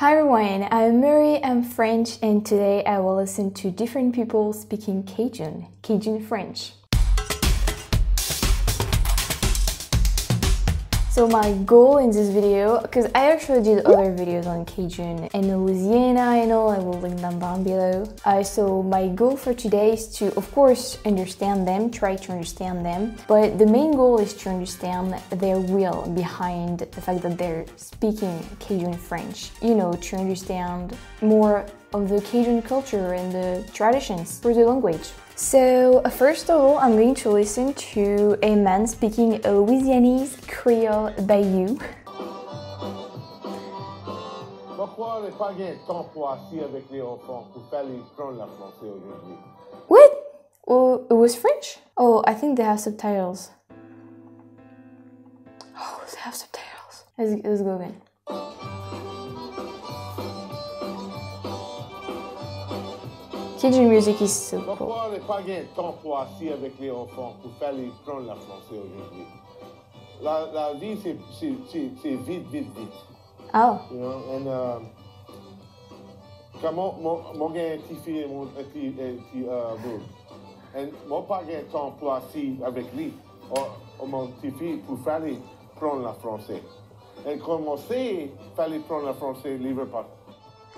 Hi everyone, I'm Mary, I'm French, and today I will listen to different people speaking Cajun, Cajun French. So my goal in this video, because I actually did other videos on Cajun and Louisiana and all, I will link them down below. Uh, so my goal for today is to, of course, understand them, try to understand them, but the main goal is to understand their will behind the fact that they're speaking Cajun French. You know, to understand more of the Cajun culture and the traditions for the language. So, first of all, I'm going to listen to a man speaking a Louisianese Creole Bayou. Pourquoi ne pas gagner temps pour assis avec les enfants pour faire les prendre la français aujourd'hui? What? Oh, it was French? Oh, I think they have subtitles. Oh, they have subtitles. Let's, let's go again. Cajun music is so cool. Pourquoi ne pas gagner temps pour assis avec les enfants pour faire les prendre la français aujourd'hui? La, la vie, c'est c'est- c'est- c'est vite, vite, vite. Oh, You know? And, um, quand mon, mon, mon un petit fille et mon petit, petit euh, mon pas gagné temps pour assis avec lui, ou, ou mon petit fille, pour faire les prendre la français. Et quand on sait faire les prendre la français, veut pas.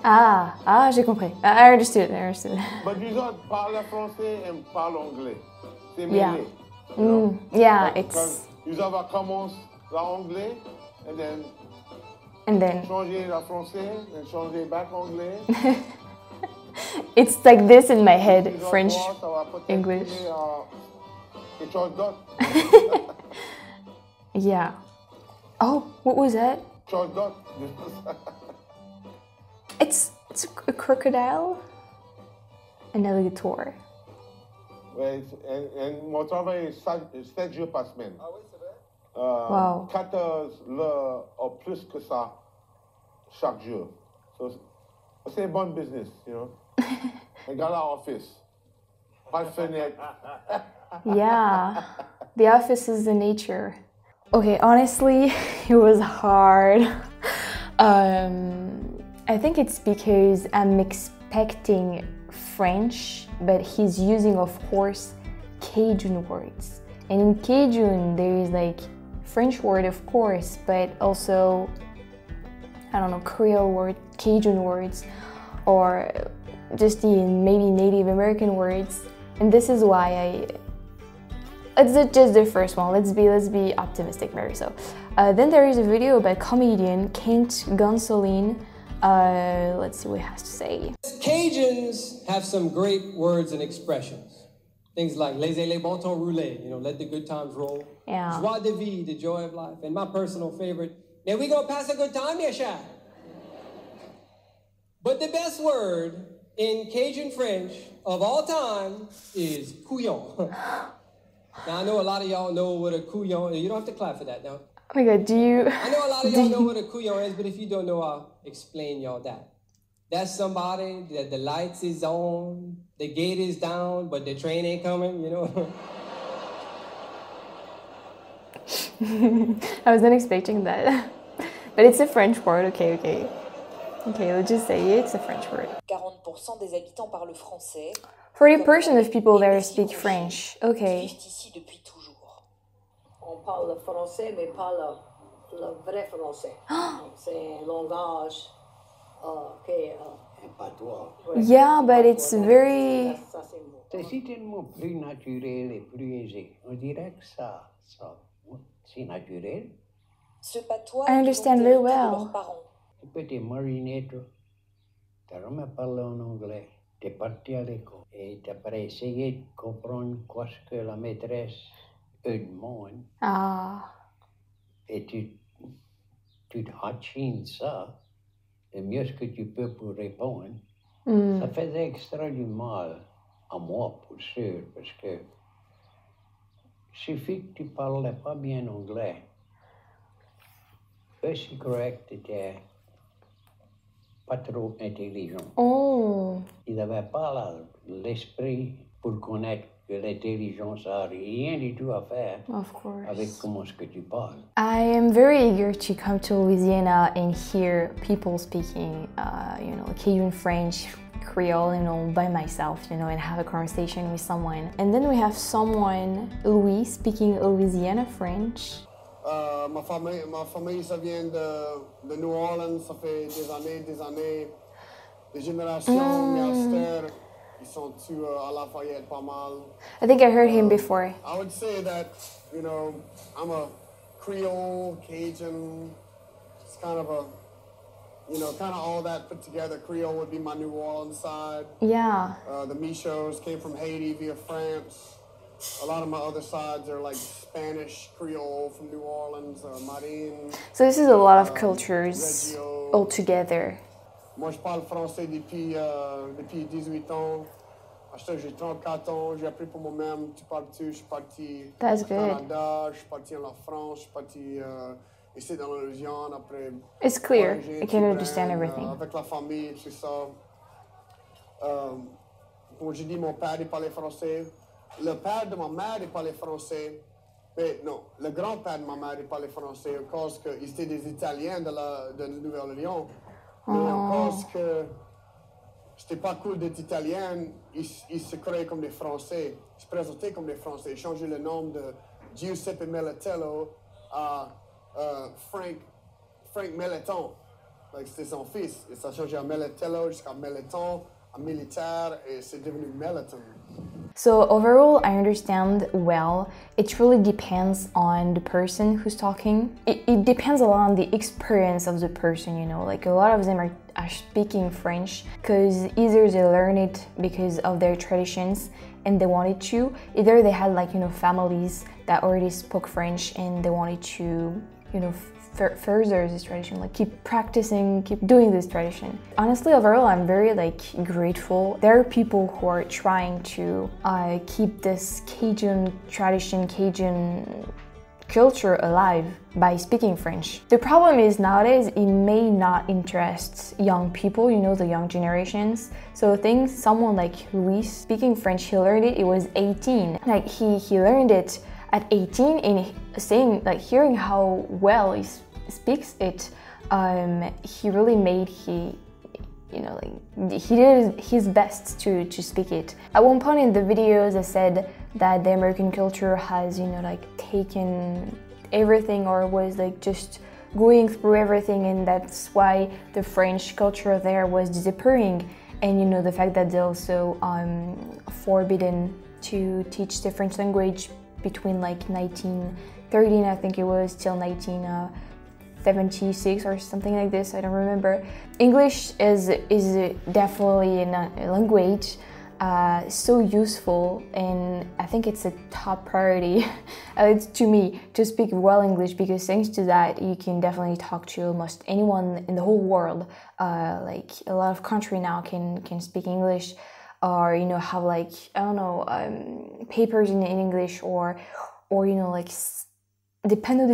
Ah, ah, j'ai compris. I understood, I understood. Mais les autres parlent français et parlent anglais. C'est Yeah. you know? Mm, yeah, it's. Ils avaient commencé l'anglais, et then And then changer la français, et changer back anglais. it's like this in my head French. mots, ça va peut-être English. donner, quelque chose. Yeah. Oh, what was that? Quelque chose d'autre. It's it's a crocodile, an alligator. Ouais, et, et mon travail est 7 jours par semaine. Ah oui, c'est vrai? Wow. 14 heures ou plus que ça chaque jour. So, c'est un bon business, you know. I got our office. Pas de fenêtre. Yeah. The office is the nature. Okay, honestly, it was hard. Um, I think it's because I'm expecting French, but he's using, of course, Cajun words. And in Cajun, there is like French word, of course, but also, I don't know, Creole word, Cajun words, or just the maybe Native American words. And this is why I do just the first one. Let's be let's be optimistic, Mary. So, uh, then there is a video by comedian Kent Gonsoulin. Uh, let's see what he has to say. Cajuns have some great words and expressions. Things like laissez les bon temps rouler, you know, let the good times roll. Yeah. Joie de vie, the joy of life. And my personal favorite, now we gonna pass a good time, Yasha. But the best word in Cajun French of all time is couillon. now I know a lot of y'all know what a couillon is. You don't have to clap for that now. Oh my god, do you? I know a lot of y'all know what a couillon is, but if you don't know, I'll explain y'all that. That's somebody that the lights is on, the gate is down, but the train ain't coming, you know? I wasn't expecting that, but it's a French word. Okay, okay, okay. Let's just say it's a French word. 40% des habitants parlent français. Forty percent of people there speak French. Okay. On parle le français, mais pas le, le vrai français. C'est un langage euh, qui est un patois. Yeah, but it's very. c'est tellement plus naturel et plus aisé. On dirait que ça, ça c'est naturel. Ce patois, I understand very well. Tu peux te mariner, tu n'as jamais parlé en anglais. Tu es parti à l'école et tu as essayé de comprendre quoi ce que la maîtresse eux Ah. et tu, tu hachines ça le mieux que tu peux pour répondre. Mm. Ça faisait extra du mal à moi, pour sûr, parce que suffit que tu parlais pas bien anglais. Aussi correct, tu étais pas trop intelligent. Oh. Il n'avait pas l'esprit pour connaître que que l'intelligence a rien du tout à faire Of course. avec comment ce que tu parles. I am very eager to come to Louisiana and hear people speaking, uh, you know, Cajun French, Creole, you know, by myself, you know, and have a conversation with someone. And then we have someone, Louis, speaking Louisiana French. Euh, ma, famille, ma famille, ça vient de, de New Orleans, ça fait des années, des années, des générations, mes ancêtres, ils sont tous Lafayette pas. I think I heard him before. I would say that, you know, I'm a Creole, Cajun, it's kind of a, you know, kind of all that put together. Creole would be my New Orleans side. Yeah. Uh, the Michos came from Haiti via France. A lot of my other sides are like Spanish Creole from New Orleans, uh, Marine. So this is a lot of cultures Reggio. all together. Moi, je parle français depuis, euh, depuis 18 ans. J'ai 34 ans, j'ai appris pour moi-même. Tu parles-tu? Je suis parti That's au good. Canada, je suis parti en France, je suis parti euh, ici dans la Louisiane. Après, It's clear. I can understand everything. euh, avec la famille, tout ça. Euh, comme j'ai dit, mon père, il parlait français. Le père de ma mère, il parlait français. Mais non, le grand-père de ma mère, il parlait français cause qu'ils étaient des Italiens de la de Nouvelle-Orléans. Mais à cause que c'était pas cool d'être italien, ils, ils se créaient comme des Français. Ils se présentaient comme des Français. Ils changeaient le nom de Giuseppe Melatello à euh, Frank, Frank Melleton. Like, C'était son fils. Et ça a changé à Melatello jusqu'à Melleton, à militaire, et c'est devenu Melleton. So overall, I understand well. It really depends on the person who's talking. It, it depends a lot on the experience of the person, you know. Like a lot of them are, are speaking French because either they learn it because of their traditions and they wanted to, either they had like, you know, families that already spoke French and they wanted to, you know, further this tradition like keep practicing keep doing this tradition honestly overall i'm very like grateful there are people who are trying to uh, keep this cajun tradition cajun culture alive by speaking French. The problem is nowadays it may not interest young people, you know, the young generations. So think someone like Louis speaking French, he learned it, it was 18. Like he, he learned it at 18 and he- saying like hearing how well he speaks it, um, he really made he you know, like he did his best to to speak it. At one point in the videos, I said that the American culture has, you know, like taken everything or was like just going through everything, and that's why the French culture there was disappearing. And you know, the fact that they also um, forbidden to teach the French language between like 1913, I think it was, till 19. Uh, 76 or something like this. I don't remember. English is is definitely a language uh, so useful, and I think it's a top priority. uh, to me to speak well English because thanks to that you can definitely talk to almost anyone in the whole world. Uh, like a lot of country now can can speak English, or you know have like I don't know um, papers in, in English or or you know like. s- des panneaux de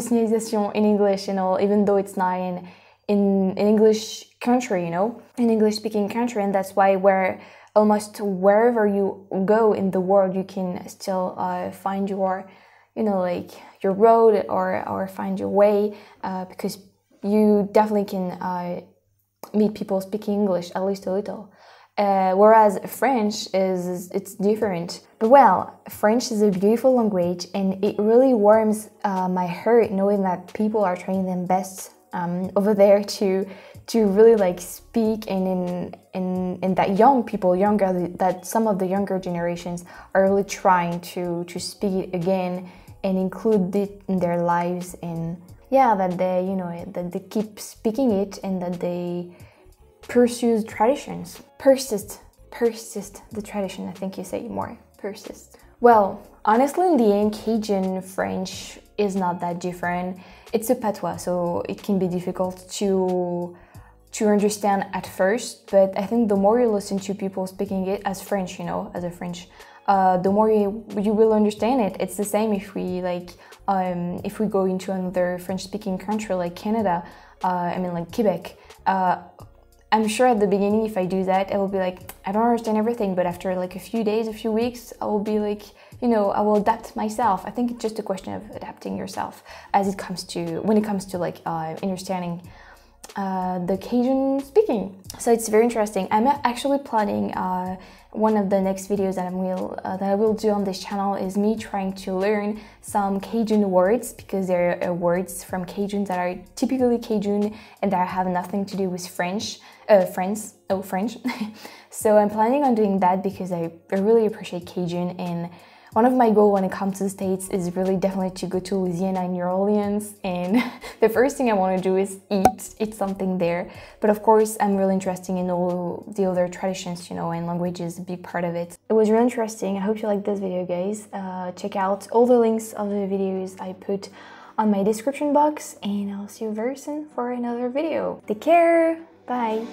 in English, you know, even though it's not in in an English country, you know, an English speaking country, and that's why where almost wherever you go in the world, you can still uh, find your, you know, like your road or or find your way uh, because you definitely can uh, meet people speaking English at least a little. Uh, whereas French is it's different. But well, French is a beautiful language, and it really warms uh, my heart knowing that people are trying their best um, over there to to really like speak and in in that young people younger that some of the younger generations are really trying to to speak it again and include it in their lives and yeah that they you know that they keep speaking it and that they pursues traditions. Persist, persist the tradition. I think you say more. Persist. Well, honestly, in the end, Cajun French is not that different. It's a patois, so it can be difficult to to understand at first. But I think the more you listen to people speaking it as French, you know, as a French, uh, the more you, you will understand it. It's the same if we like um, if we go into another French-speaking country like Canada. Uh, I mean, like Quebec. Uh, I'm sure at the beginning, if I do that, I will be like, I don't understand everything, but after like a few days, a few weeks, I will be like, you know, I will adapt myself. I think it's just a question of adapting yourself as it comes to when it comes to like uh, understanding uh, the Cajun speaking. So it's very interesting. I'm actually planning uh, one of the next videos that I will uh, that I will do on this channel is me trying to learn some Cajun words because there are words from Cajun that are typically Cajun and that have nothing to do with French, uh, French, oh French. so I'm planning on doing that because I, I really appreciate Cajun and one of my goals when it comes to the States is really definitely to go to Louisiana and New Orleans. And the first thing I want to do is eat, eat something there. But of course, I'm really interested in all the other traditions, you know, and language is a big part of it. It was really interesting. I hope you liked this video, guys. Uh, check out all the links of the videos I put on my description box. And I'll see you very soon for another video. Take care. Bye.